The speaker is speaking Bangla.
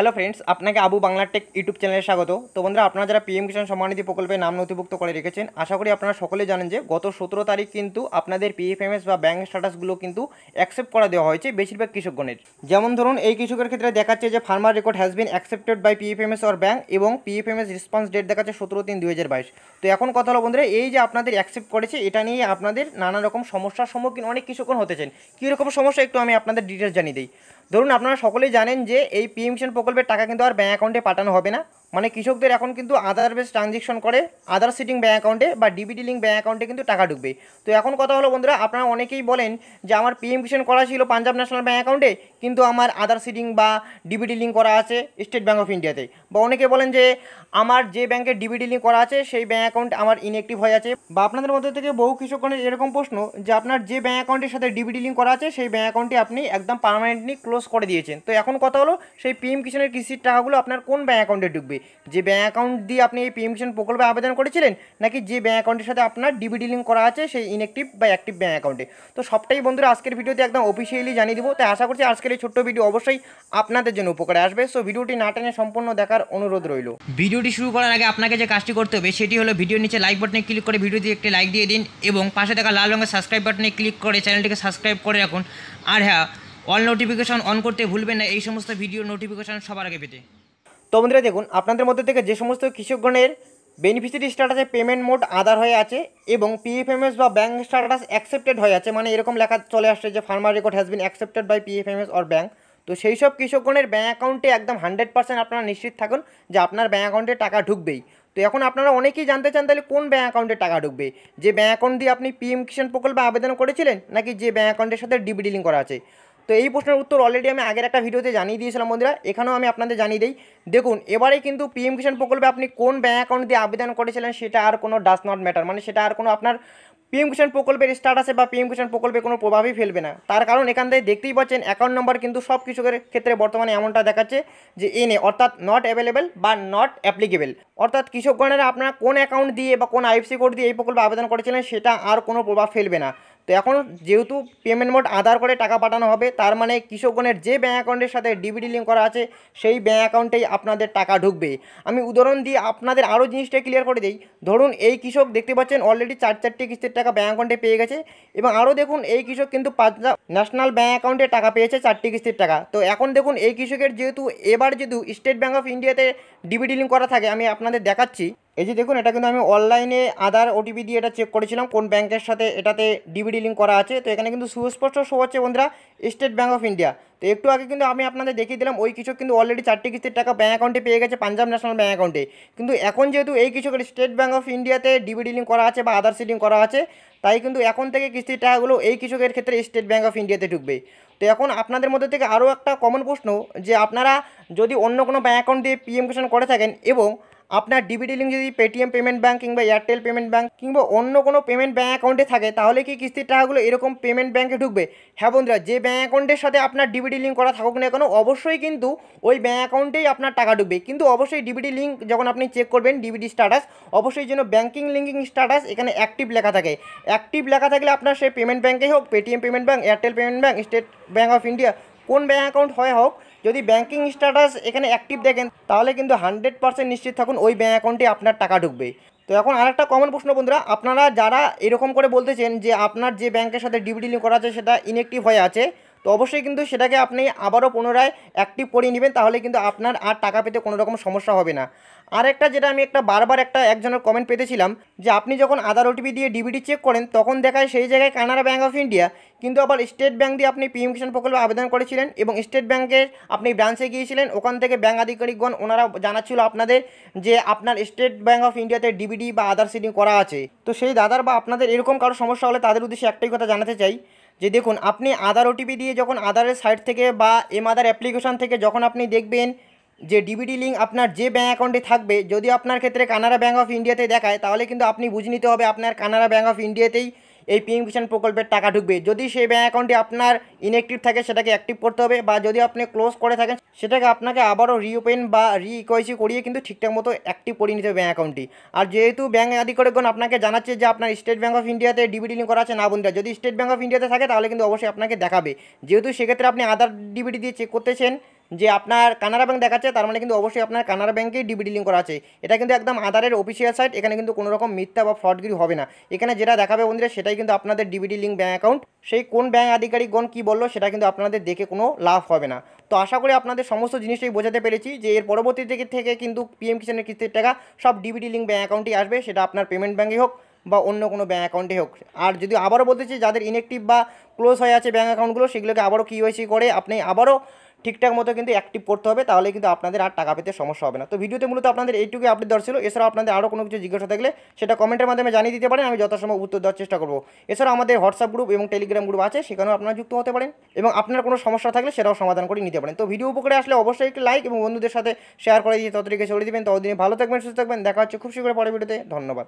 হ্যালো ফ্রেন্ডস, আপনাকে আবু বাংলা টেক ইউটিউব চ্যানেলে স্বাগত। তো বন্ধুরা, আপনারা যারা পিএম কিষাণ সম্মানিধি প্রকল্পে নাম নথিভুক্ত করে রেখেছেন, আশা করি আপনারা সকলে জানেন যে গত সতেরো তারিখ কিন্তু আপনাদের পিএফএমএস বা ব্যাঙ্ক স্ট্যাটাসগুলো কিন্তু অ্যাকসেপ্ট করা দেওয়া হয়েছে বেশিরভাগ কৃষকগণের। যেমন ধরুন, এই কৃষকের ক্ষেত্রে দেখাচ্ছে যে farmer record has been accepted by PFMS or bank এবং পিএফএমএস রেসপন্স ডেট দেখাচ্ছে সতেরো তিন দুই তো এখন কথা হলো বন্ধুরা, এই যে আপনাদের অ্যাকসেপ্ট করেছে, এটা নিয়ে আপনাদের নানা রকম সমস্যার সম্মুখীন অনেক কৃষকগণ হতেছেন। কীরকম সমস্যা, একটু আমি আপনাদের ডিটেলস জানিয়ে দিই। ধরুন আপনারা সকলেই জানেন যে এই পিএম কিষাণ প্রকল্পের টাকা কিন্তু আর ব্যাঙ্ক অ্যাকাউন্টে পাঠানো হবে না। মানে কৃষকদের এখন কিন্তু আধার বেস ট্রানজেকশন করে আধার সিটিং ব্যাঙ্ক অ্যাকাউন্টে বা ডিবিডি লিঙ্ক ব্যাঙ্ক অ্যাকাউন্টে কিন্তু টাকা ঢুকবে। তো এখন কথা হলো বন্ধুরা, আপনারা অনেকেই বলেন যে আমার পিএম কিষাণ করা ছিল পাঞ্জাব ন্যাশনাল ব্যাঙ্ক অ্যাকাউন্টে কিন্তু আমার আধার সিটিং বা ডিবিডি লিঙ্ক করা আছে স্টেট ব্যাঙ্ক অফ ইন্ডিয়াতে বা অনেকে বলেন যে আমার যে ব্যাংকের ডিবিডি লিঙ্ক করা আছে, সেই ব্যাঙ্ক অ্যাকাউন্ট আমার ইনঅ্যাক্টিভ হয়ে আছে। বা আপনাদের মধ্যে থেকে বহু কৃষকগণের এরকম প্রশ্ন যে আপনার যে ব্যাঙ্ক অ্যাকাউন্টের সাথে ডিবিডি লিঙ্ক করা আছে, সেই ব্যাঙ্ক অ্যাকাউন্টটি আপনি একদম পারমানেন্টলি ক্লোজ করে দিয়েছেন। তো এখন কথা হলো, সেই পিএম কিষাণের কৃষির টাকাগুলো আপনার কোন ব্যাঙ্ক অ্যাকাউন্টে ঢুকবে? যে ব্যাঙ্ক অ্যাকাউন্ট দিয়ে আপনি এই পিএম কিষাণ প্রকল্পে আবেদন করেছিলেন, নাকি যে ব্যাঙ্ক অ্যাকাউন্টের সাথে আপনার ডিবিডি লিঙ্ক করা আছে, সেই ইনঅ্যাক্টিভ বা অ্যাক্টিভ ব্যাঙ্ক অ্যাকাউন্টে তো সবটাই বন্ধুরা আজকের ভিডিওতে একদম অফিসিয়ালি জানিয়ে দিব। তাই আশা করছি আজকের এই ছোট্ট ভিডিও অবশ্যই আপনাদের জন্য উপকারে আসবে। সো ভিডিওটি না টেনে সম্পূর্ণ দেখার অনুরোধ রইল। ভিডিওটি শুরু করার আগে আপনাকে যে কাজটি করতে হবে, সেটি হলো ভিডিওর নিচে লাইক বাটনে ক্লিক করে ভিডিওতে একটি লাইক দিয়ে দিন এবং পাশে থাকা লাল রঙের সাবস্ক্রাইব বাটনে ক্লিক করে চ্যানেলটিকে সাবস্ক্রাইব করে রাখুন। আর হ্যাঁ অল নোটিফিকেশন অন করতে ভুলবেন না। এই সমস্ত ভিডিও নোটিফিকেশন সবার আগে পেতে। তো বন্ধুরা দেখুন, আপনাদের মধ্যে থেকে যে সমস্ত কৃষকগণের বেনিফিসিয়ারি স্ট্যাটাসে পেমেন্ট মোড আধার হয়ে আছে এবং পিএফএমএস বা ব্যাঙ্ক স্ট্যাটাস অ্যাকসেপ্টেড হয়ে আছে মানে এরকম লেখা চলে আসছে যে farmer record has been accepted by PFMS or bank তো সেই সব কৃষকগণের ব্যাঙ্ক অ্যাকাউন্টে একদম হান্ড্রেড পার্সেন্ট আপনারা নিশ্চিত থাকুন যে আপনার ব্যাঙ্ক অ্যাকাউন্টে টাকা ঢুকবেই। তো এখন আপনারা অনেকেই জানতে চান তাহলে কোন ব্যাঙ্ক অ্যাকাউন্টে টাকা ঢুকবে? যে ব্যাঙ্ক অ্যাকাউন্ট দিয়ে আপনি পিএম কিষাণ প্রকল্পে আবেদন করেছিলেন, নাকি যে ব্যাঙ্ক অ্যাকাউন্টের সাথে ডিবিডি লিঙ্ক করা আছে? তো এই প্রশ্নের উত্তর অলরেডি আমি আগের একটা ভিডিওতে জানিয়ে দিয়েছিলাম বন্ধুরা, এখানেও আমি আপনাদের জানিয়ে দিই। দেখুন, এবারে কিন্তু পিএম কিষাণ প্রকল্পে আপনি কোন ব্যাঙ্ক অ্যাকাউন্ট দিয়ে আবেদন করেছিলেন সেটা আর কোনো ডাস নট ম্যাটার মানে সেটা আর কোনো আপনার পিএম কিষাণ প্রকল্পের স্টাটাসে বা পিএম কিষাণ প্রকল্পে কোনো প্রভাবই ফেলবে না। তার কারণ এখান থেকে দেখতেই পাচ্ছেন অ্যাকাউন্ট নম্বর কিন্তু সব কৃষকের ক্ষেত্রে বর্তমানে এমনটা দেখাচ্ছে যে এনে অর্থাৎ নট অ্যাভেলেবেল বা নট অ্যাপ্লিকেবল অর্থাৎ কৃষকগণেরা আপনারা কোন অ্যাকাউন্ট দিয়ে বা কোন আইএফসি কোড দিয়ে এই প্রকল্পে আবেদন করেছিলেন সেটা আর কোনো প্রভাব ফেলবে না। তো এখন যেহেতু পেমেন্ট মোড আধার করে টাকা পাঠানো হবে তার মানে কৃষকগণের যে ব্যাঙ্ক অ্যাকাউন্টের সাথে ডিবিডি লিঙ্ক করা আছে, সেই ব্যাঙ্ক অ্যাকাউন্টেই আপনাদের টাকা ঢুকবে। আমি উদাহরণ দিয়ে আপনাদের আরও জিনিসটা ক্লিয়ার করে দিই। ধরুন, এই কৃষক দেখতে পাচ্ছেন অলরেডি চার চারটি কিস্তির টাকা ব্যাঙ্ক অ্যাকাউন্টে পেয়ে গেছে এবং আরও দেখুন, এই কৃষক কিন্তু পাঞ্জাব ন্যাশনাল ব্যাঙ্ক অ্যাকাউন্টে টাকা পেয়েছে চারটি কিস্তির টাকা। তো এখন দেখুন, এই কৃষকের যেহেতু এবার যেহেতু স্টেট ব্যাঙ্ক অফ ইন্ডিয়াতে ডিবিডি লিঙ্ক করা থাকে, আমি আপনাদের দেখাচ্ছি। এই যে দেখুন, এটা কিন্তু আমি অনলাইনে আধার ওটিপি দিয়ে এটা চেক করেছিলাম, কোন ব্যাংকের সাথে এটাতে ডিবিডি লিঙ্ক করা আছে। তো এখানে কিন্তু সুস্পষ্ট শো হচ্ছে বন্ধুরা স্টেট ব্যাঙ্ক অফ ইন্ডিয়া তো একটু আগে কিন্তু আমি আপনাদের দেখিয়ে দিলাম, ওই কৃষক কিন্তু অলরেডি চারটি কিস্তির টাকা ব্যাঙ্ক অ্যাকাউন্টে পেয়ে গেছে পাঞ্জাব ন্যাশনাল ব্যাঙ্ক অ্যাকাউন্টে কিন্তু এখন যেহেতু এই কৃষকের স্টেট ব্যাঙ্ক অফ ইন্ডিয়াতে ডিবিডি লিঙ্ক করা আছে বা আধার সিলিং করা আছে, তাই কিন্তু এখন থেকে কিস্তির টাকাগুলো এই কৃষকের ক্ষেত্রে স্টেট ব্যাঙ্ক অফ ইন্ডিয়াতে ঢুকবে। তো এখন আপনাদের মধ্যে থেকে আরও একটা কমন প্রশ্ন, যে আপনারা যদি অন্য কোনো ব্যাঙ্ক অ্যাকাউন্ট দিয়ে পিএম কিষাণ করে থাকেন এবং আপনার ডিবিডি লিঙ্ক যদি পেটিএম পেমেন্ট ব্যাঙ্ক কিংবা এয়ারটেল পেমেন্ট ব্যাঙ্ক কিংবা অন্য কোনো পেমেন্ট ব্যাঙ্ক অ্যাকাউন্টে থাকে, তাহলে কি কিস্তির টাকাগুলো এরকম পেমেন্ট ব্যাঙ্কে ঢুকবে? হ্যাঁ বন্ধুরা, যে ব্যাঙ্ক অ্যাকাউন্টের সাথে আপনার ডিবিডি লিঙ্ক করা থাকুক না কেন, অবশ্যই কিন্তু ওই ব্যাঙ্ক অ্যাকাউন্টেই আপনার টাকা ঢুকবে। কিন্তু অবশ্যই ডিবিডি লিঙ্ক যখন আপনি চেক করবেন ডিবিডি স্ট্যাটাস অবশ্যই যেন ব্যাঙ্কিং লিঙ্কিং স্ট্যাটাস এখানে অ্যাক্টিভ লেখা থাকে। অ্যাক্টিভ লেখা থাকলে আপনার সেই পেমেন্ট ব্যাঙ্কেই হোক Paytm payment bank Airtel payment bank State Bank of India কোন ব্যাঙ্ক অ্যাকাউন্ট হয় হোক যদি ব্যাঙ্কিং স্ট্যাটাস এখানে অ্যাক্টিভ দেখেন, তাহলে কিন্তু হান্ড্রেড পার্সেন্ট নিশ্চিত থাকুন ওই ব্যাঙ্ক অ্যাকাউন্টে আপনার টাকা ঢুকবে। তো এখন আরেকটা কমন প্রশ্ন বন্ধুরা, আপনারা যারা এরকম করে বলতেছেন যে আপনার যে ব্যাংকের সাথে ডিবিডি লিঙ্ক করা আছে, সেটা ইনএক্টিভ হয়ে আছে তো অবশ্যই কিন্তু সেটাকে আপনি আবারও পুনরায় অ্যাক্টিভ করিয়ে নেবেন, তাহলে কিন্তু আপনার আর টাকা পেতে কোনো রকম সমস্যা হবে না। আর একটা যেটা আমি একটা বারবার একটা একজনের কমেন্ট পেতেছিলাম, যে আপনি যখন আধার ওটিপি দিয়ে ডিবিডি চেক করেন, তখন দেখায় সেই জায়গায় কানাড়া ব্যাঙ্ক অফ ইন্ডিয়া কিন্তু আবার স্টেট ব্যাঙ্ক দিয়ে আপনি পিএম কিষাণ প্রকল্পে আবেদন করেছিলেন এবং স্টেট ব্যাঙ্কের আপনি ব্রাঞ্চে গিয়েছিলেন, ওখান থেকে ব্যাঙ্ক আধিকারিকগণ ওনারা জানাচ্ছিল আপনাদের যে আপনার স্টেট ব্যাঙ্ক অফ ইন্ডিয়াতে ডিবিডি বা আধার সিডিং করা আছে। তো সেই দাদার বা আপনাদের এরকম কারও সমস্যা হলে তাদের উদ্দেশ্যে একটাই কথা জানাতে চাই যে দেখুন, আপনি আধার ওটিপি দিয়ে যখন আধারের সাইট থেকে বা এম আদার অ্যাপ্লিকেশন থেকে যখন আপনি দেখবেন যে ডিবিডি লিঙ্ক আপনার যে ব্যাঙ্ক অ্যাকাউন্টে থাকবে, যদি আপনার ক্ষেত্রে কানাড়া ব্যাঙ্ক অফ ইন্ডিয়াতে দেখায়, তাহলে কিন্তু আপনি বুঝে নিতে হবে আপনার কানাড়া ব্যাঙ্ক অফ ইন্ডিয়াতেই এই পিএম কিষাণ প্রকল্পের টাকা ঢুকবে। যদি সেই ব্যাঙ্ক অ্যাকাউন্টে আপনার ইনঅ্যাক্টিভ থাকে, সেটাকে অ্যাক্টিভ করতে হবে, বা যদি আপনি ক্লোজ করে থাকেন, সেটাকে আপনাকে আবারও রিওপেন বা রিইকোয়াইসি করিয়ে কিন্তু ঠিকঠাক মতো অ্যাক্টিভ করিয়ে নিতে হবে ব্যাঙ্ক অ্যাকাউন্টটি আর যেহেতু ব্যাঙ্ক আধিকারিকগণ আপনাকে জানাচ্ছে যে আপনার স্টেট ব্যাঙ্ক অফ ইন্ডিয়াতে ডিবিডি লিঙ্ক করা আছে, না বন্ধুরা, যদি স্টেট ব্যাঙ্ক অফ ইন্ডিয়াতে থাকে, তাহলে কিন্তু অবশ্যই আপনাকে দেখাবে। যেহেতু সেক্ষেত্রে আপনি আধার ডিবিডি দিয়ে চেক করতেছেন যে আপনার কানাড়া ব্যাঙ্ক দেখাচ্ছে, তার মানে কিন্তু অবশ্যই আপনার কানাড়া ব্যাংকেই ডিবিটি লিঙ্ক করা আছে। এটা কিন্তু একদম আধারের অফিসিয়াল সাইট এখানে কিন্তু কোনো রকম মিথ্যা বা ফ্রডগিরি হবে না। এখানে যেটা দেখাবে বন্ধুরা, সেটাই কিন্তু আপনাদের ডিবিটি লিঙ্ক ব্যাঙ্ক অ্যাকাউন্ট সেই কোন ব্যাঙ্ক আধিকারিকগণ কী বলল, সেটা কিন্তু আপনাদের দেখে কোনো লাভ হবে না। তো আশা করি আপনাদের সমস্ত জিনিসটাই বোঝাতে পেরেছি যে এর পরবর্তী থেকে থেকে কিন্তু পিএম কিষানের কিস্তির টাকা সব ডিবিটি লিঙ্ক ব্যাঙ্ক অ্যাকাউন্টে আসবে। সেটা আপনার পেমেন্ট ব্যাঙ্কে হোক বা অন্য কোনো ব্যাঙ্ক অ্যাকাউন্টে হোক। আর যদি আবারও বলতে চাই, যাদের ইনঅ্যাক্টিভ বা ক্লোজ হয়ে আছে ব্যাঙ্ক অ্যাকাউন্টগুলো সেগুলোকে আবারও কিওয়াইসি করে আপনি আবারও ঠিকঠাক মতো কিন্তু অ্যাক্টিভ করতে হবে, তাহলে কিন্তু আপনাদের আর টাকা পেতে সমস্যা হবে না। তো ভিডিওতে মূলত আপনাদের এইটুকু আপডেট দেওয়ার ছিল। এছাড়াও আপনাদের আরও কোনো কিছু জিজ্ঞাসা থাকলে সেটা কমেন্টের মাধ্যমে জানিয়ে দিতে পারেন, আমি যথাসময় উত্তর দেওয়ার চেষ্টা করব। এছাড়াও আমাদের হোয়াটসঅ্যাপ গ্রুপ এবং টেলিগ্রাম গ্রুপ আছে, সেখানেও আপনারা যুক্ত হতে পারেন এবং আপনার কোনো সমস্যা থাকলে সেটাও সমাধান করে নিতে পারেন। তো ভিডিও উপকারে আসলে অবশ্যই একটি লাইক এবং বন্ধুদের সাথে শেয়ার করে দিয়ে ততদিকে চলে দিবেন ততদিনে ভালো থাকবেন, সুস্থ থাকবেন। দেখা হচ্ছে খুব শীঘ্র পরের ভিডিওতে। ধন্যবাদ।